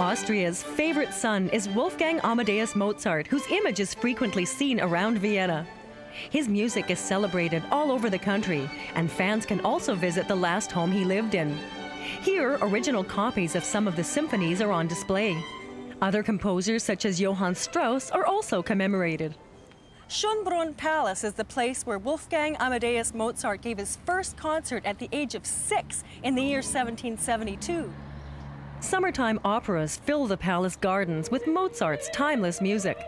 Austria's favorite son is Wolfgang Amadeus Mozart, whose image is frequently seen around Vienna. His music is celebrated all over the country, and fans can also visit the last home he lived in. Here, original copies of some of the symphonies are on display. Other composers, such as Johann Strauss, are also commemorated. Schönbrunn Palace is the place where Wolfgang Amadeus Mozart gave his first concert at the age of six in the year 1772. Summertime operas fill the palace gardens with Mozart's timeless music.